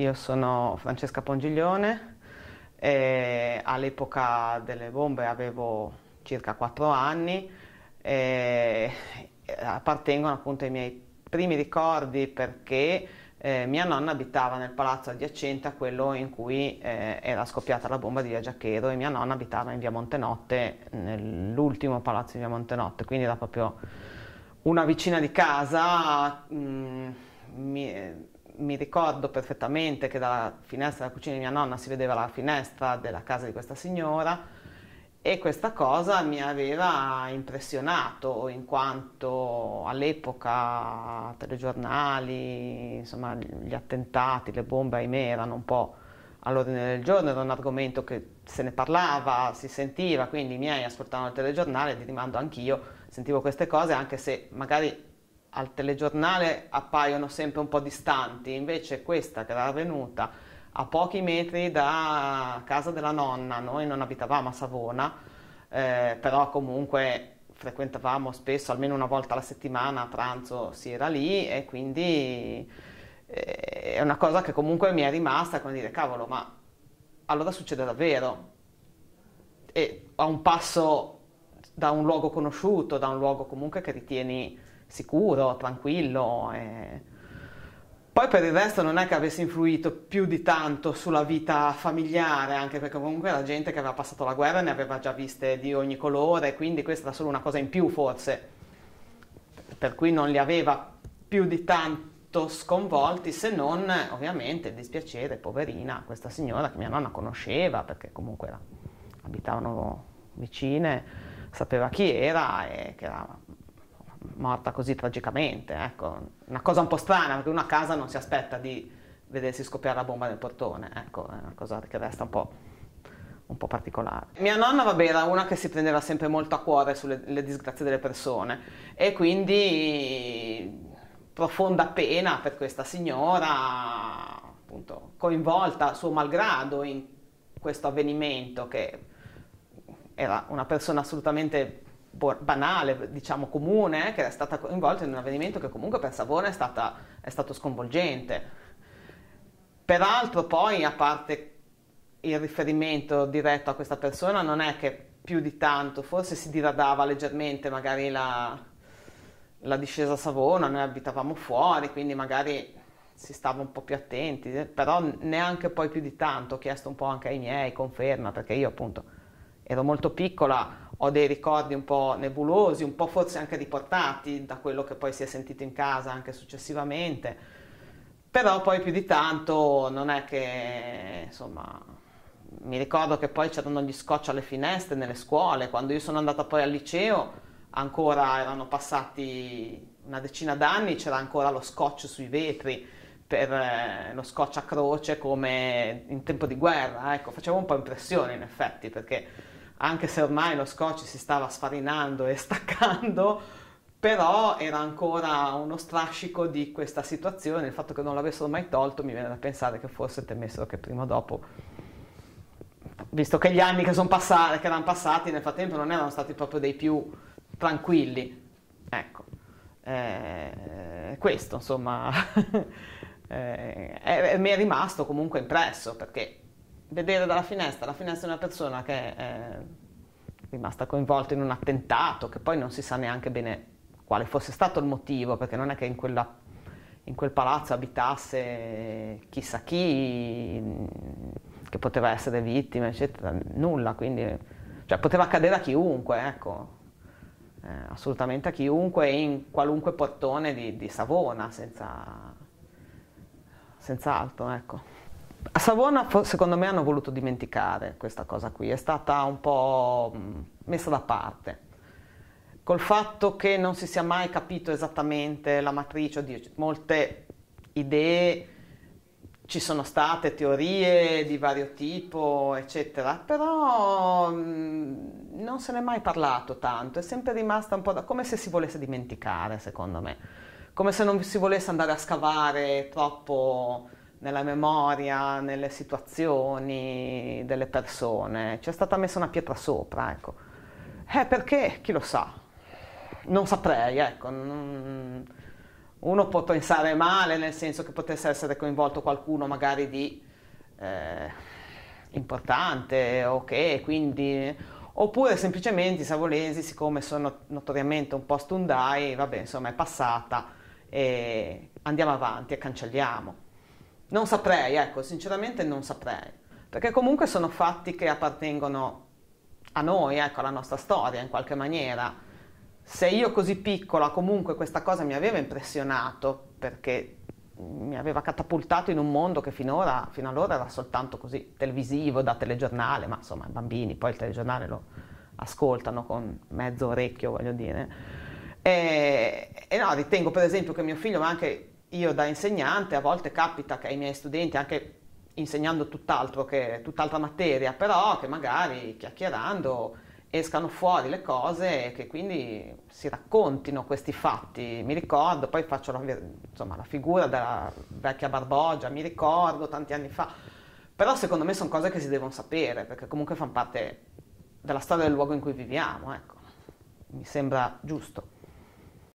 io sono Francesca Pongiglione, e all'epoca delle bombe avevo circa 4 anni e appartengono appunto ai miei primi ricordi perché eh, mia nonna abitava nel palazzo adiacente a quello in cui eh, era scoppiata la bomba di via Giacchero e mia nonna abitava in via Montenotte, nell'ultimo palazzo di via Montenotte, quindi era proprio una vicina di casa. Mh, mm, mi, mi ricordo perfettamente che dalla finestra della cucina di mia nonna si vedeva la finestra della casa di questa signora e questa cosa mi aveva impressionato in quanto all'epoca telegiornali, insomma gli attentati, le bombe ahimè erano un po' all'ordine del giorno, era un argomento che se ne parlava, si sentiva, quindi i miei ascoltavano il telegiornale, ti rimando anch'io, sentivo queste cose anche se magari al telegiornale appaiono sempre un po' distanti, invece questa che era avvenuta a pochi metri da casa della nonna, noi non abitavamo a Savona, eh, però comunque frequentavamo spesso, almeno una volta alla settimana a pranzo si era lì e quindi eh, è una cosa che comunque mi è rimasta come dire cavolo ma allora succede davvero? E a un passo da un luogo conosciuto, da un luogo comunque che ritieni sicuro, tranquillo. E... Poi per il resto non è che avesse influito più di tanto sulla vita familiare, anche perché comunque la gente che aveva passato la guerra ne aveva già viste di ogni colore, quindi questa era solo una cosa in più forse, per cui non li aveva più di tanto sconvolti, se non ovviamente il dispiacere, poverina, questa signora che mia nonna conosceva, perché comunque era, abitavano vicine, sapeva chi era e che era morta così tragicamente. Ecco. Una cosa un po' strana, perché uno a casa non si aspetta di vedersi scoppiare la bomba nel portone, ecco, è una cosa che resta un po', un po' particolare. Mia nonna, vabbè, era una che si prendeva sempre molto a cuore sulle disgrazie delle persone e quindi profonda pena per questa signora, appunto, coinvolta a suo malgrado in questo avvenimento che era una persona assolutamente banale, diciamo comune, eh, che è stata coinvolta in un avvenimento che comunque per Savona è, stata, è stato sconvolgente. Peraltro poi, a parte il riferimento diretto a questa persona, non è che più di tanto, forse si diradava leggermente magari la, la discesa a Savona, noi abitavamo fuori, quindi magari si stava un po' più attenti, eh, però neanche poi più di tanto, ho chiesto un po' anche ai miei, conferma, perché io appunto ero molto piccola, ho dei ricordi un po' nebulosi, un po' forse anche riportati da quello che poi si è sentito in casa anche successivamente, però poi più di tanto non è che, insomma, mi ricordo che poi c'erano gli scotch alle finestre nelle scuole, quando io sono andata poi al liceo ancora erano passati una decina d'anni, c'era ancora lo scotch sui vetri, per eh, lo scotch a croce come in tempo di guerra, ecco, faceva un po' impressione in effetti perché anche se ormai lo scotch si stava sfarinando e staccando, però era ancora uno strascico di questa situazione, il fatto che non l'avessero mai tolto mi viene da pensare che forse temessero che prima o dopo, visto che gli anni che, passati, che erano passati nel frattempo non erano stati proprio dei più tranquilli, ecco, eh, questo insomma eh, è, mi è rimasto comunque impresso perché vedere dalla finestra la finestra di una persona che è rimasta coinvolta in un attentato, che poi non si sa neanche bene quale fosse stato il motivo, perché non è che in, quella, in quel palazzo abitasse chissà chi, che poteva essere vittima, eccetera, nulla, quindi cioè, poteva accadere a chiunque, ecco. Eh, assolutamente a chiunque in qualunque portone di, di Savona, senza, senza altro, ecco. A Savona secondo me hanno voluto dimenticare questa cosa qui, è stata un po' messa da parte. Col fatto che non si sia mai capito esattamente la matrice, oddio, molte idee ci sono state, teorie di vario tipo, eccetera, però non se n'è mai parlato tanto, è sempre rimasta un po' da, come se si volesse dimenticare, secondo me, come se non si volesse andare a scavare troppo nella memoria, nelle situazioni delle persone. C'è stata messa una pietra sopra, ecco. Eh, perché? Chi lo sa? Non saprei, ecco. Uno può pensare male, nel senso che potesse essere coinvolto qualcuno magari di eh, importante, ok, quindi oppure semplicemente i savolesi, siccome sono notoriamente un po' stundai, vabbè, insomma, è passata e andiamo avanti e cancelliamo. Non saprei, ecco, sinceramente non saprei, perché comunque sono fatti che appartengono a noi, ecco, alla nostra storia in qualche maniera. Se io così piccola comunque questa cosa mi aveva impressionato, perché mi aveva catapultato in un mondo che finora, fino allora era soltanto così televisivo, da telegiornale, ma insomma i bambini poi il telegiornale lo ascoltano con mezzo orecchio, voglio dire. E, e no, ritengo per esempio che mio figlio, ma anche io da insegnante, a volte capita che ai miei studenti, anche insegnando tutt'altro che tutt'altra materia, però che magari chiacchierando escano fuori le cose e che quindi si raccontino questi fatti. Mi ricordo, poi faccio la, insomma, la figura della vecchia Barbogia, mi ricordo tanti anni fa, però secondo me sono cose che si devono sapere, perché comunque fanno parte della storia del luogo in cui viviamo, ecco. Mi sembra giusto.